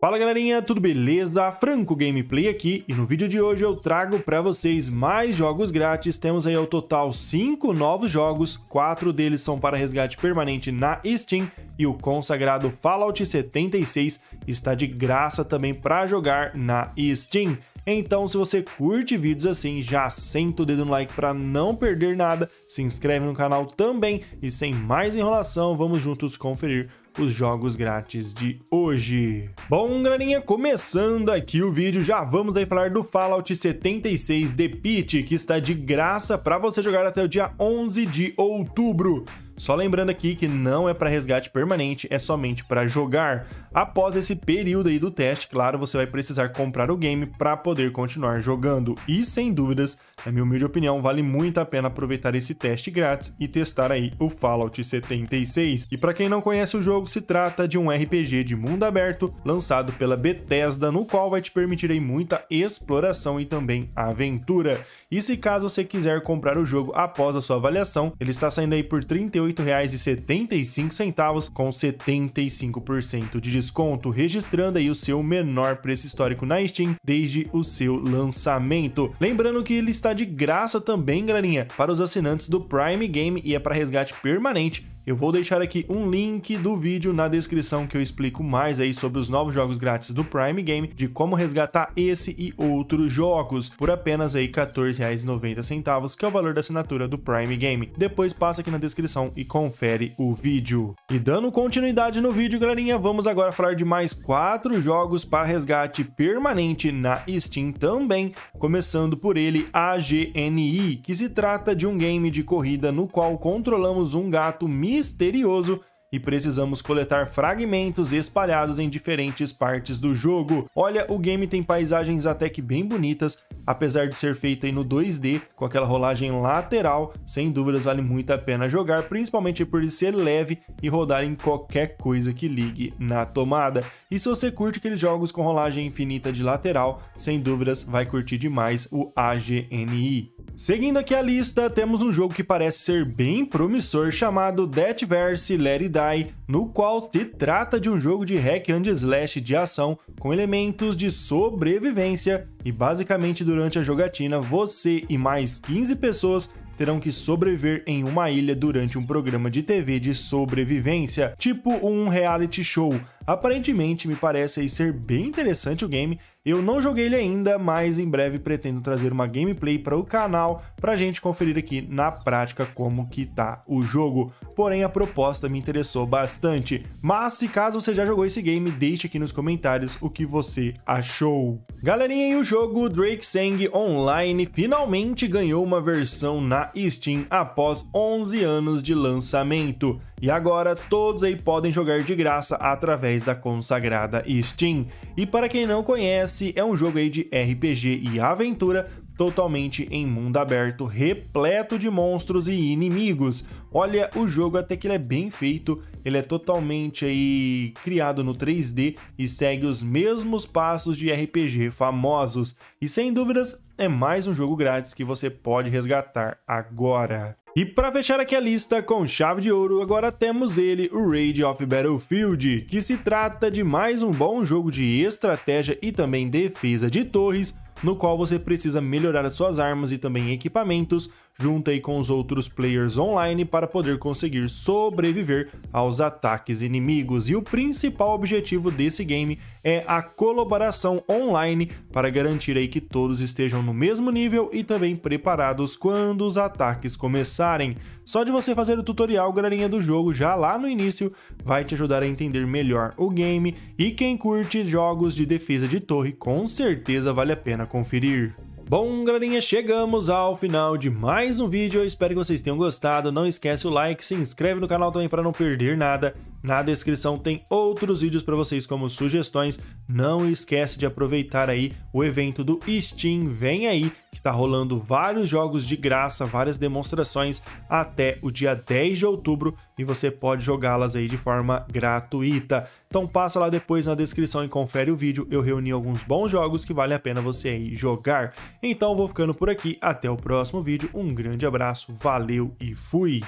Fala galerinha, tudo beleza? Franco Gameplay aqui e no vídeo de hoje eu trago para vocês mais jogos grátis. Temos aí ao total 5 novos jogos, 4 deles são para resgate permanente na Steam e o consagrado Fallout 76 está de graça também para jogar na Steam. Então, se você curte vídeos assim, já senta o dedo no like para não perder nada, se inscreve no canal também e sem mais enrolação, vamos juntos conferir os jogos grátis de hoje. Bom, galerinha, começando aqui o vídeo, já vamos aí falar do Fallout 76 The Pit, que está de graça para você jogar até o dia 11 de outubro. Só lembrando aqui que não é para resgate permanente, é somente para jogar. Após esse período aí do teste, claro, você vai precisar comprar o game para poder continuar jogando. E sem dúvidas, na minha humilde opinião, vale muito a pena aproveitar esse teste grátis e testar aí o Fallout 76. E para quem não conhece o jogo, se trata de um RPG de mundo aberto lançado pela Bethesda, no qual vai te permitir aí muita exploração e também aventura. E se caso você quiser comprar o jogo após a sua avaliação, ele está saindo aí por 38 R$ 8,75 com 75% de desconto, registrando aí o seu menor preço histórico na Steam desde o seu lançamento. Lembrando que ele está de graça também, galerinha, para os assinantes do Prime Game e é para resgate permanente eu vou deixar aqui um link do vídeo na descrição que eu explico mais aí sobre os novos jogos grátis do Prime Game, de como resgatar esse e outros jogos por apenas aí R$14,90, que é o valor da assinatura do Prime Game. Depois passa aqui na descrição e confere o vídeo. E dando continuidade no vídeo, galerinha, vamos agora falar de mais quatro jogos para resgate permanente na Steam também, começando por ele AGNI, que se trata de um game de corrida no qual controlamos um gato misterioso e precisamos coletar fragmentos espalhados em diferentes partes do jogo. Olha, o game tem paisagens até que bem bonitas, apesar de ser feito aí no 2D, com aquela rolagem lateral, sem dúvidas vale muito a pena jogar, principalmente por ser leve e rodar em qualquer coisa que ligue na tomada. E se você curte aqueles jogos com rolagem infinita de lateral, sem dúvidas vai curtir demais o AGNI. Seguindo aqui a lista, temos um jogo que parece ser bem promissor chamado Deathverse Let It Die, no qual se trata de um jogo de hack and slash de ação com elementos de sobrevivência e basicamente durante a jogatina você e mais 15 pessoas terão que sobreviver em uma ilha durante um programa de TV de sobrevivência, tipo um reality show. Aparentemente me parece ser bem interessante o game. Eu não joguei ele ainda, mas em breve pretendo trazer uma gameplay para o canal para a gente conferir aqui na prática como que tá o jogo. Porém a proposta me interessou bastante. Mas se caso você já jogou esse game, deixe aqui nos comentários o que você achou. Galerinha, e o jogo Drake Sang Online finalmente ganhou uma versão na Steam após 11 anos de lançamento. E agora todos aí podem jogar de graça através da consagrada Steam. E para quem não conhece, é um jogo aí de RPG e aventura totalmente em mundo aberto, repleto de monstros e inimigos. Olha, o jogo até que ele é bem feito, ele é totalmente aí criado no 3D e segue os mesmos passos de RPG famosos. E sem dúvidas, é mais um jogo grátis que você pode resgatar agora. E para fechar aqui a lista com chave de ouro, agora temos ele, o Raid of Battlefield, que se trata de mais um bom jogo de estratégia e também defesa de torres, no qual você precisa melhorar as suas armas e também equipamentos, junto aí com os outros players online para poder conseguir sobreviver aos ataques inimigos. E o principal objetivo desse game é a colaboração online para garantir aí que todos estejam no mesmo nível e também preparados quando os ataques começarem. Só de você fazer o tutorial, galerinha do jogo, já lá no início, vai te ajudar a entender melhor o game e quem curte jogos de defesa de torre, com certeza vale a pena conferir. Bom, galerinha, chegamos ao final de mais um vídeo. Eu espero que vocês tenham gostado. Não esquece o like, se inscreve no canal também para não perder nada. Na descrição tem outros vídeos para vocês como sugestões. Não esquece de aproveitar aí o evento do Steam. Vem aí que tá rolando vários jogos de graça, várias demonstrações até o dia 10 de outubro e você pode jogá-las aí de forma gratuita. Então passa lá depois na descrição e confere o vídeo. Eu reuni alguns bons jogos que vale a pena você aí jogar. Então vou ficando por aqui, até o próximo vídeo. Um grande abraço, valeu e fui!